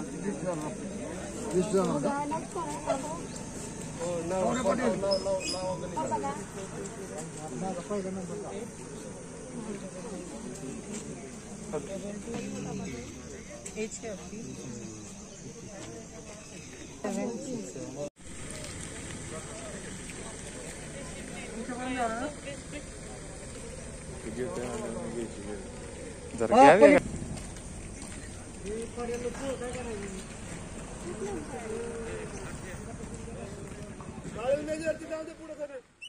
This one. Oh, now, now, now, now, now, now. Где-то она не видит. Дорогая पुढे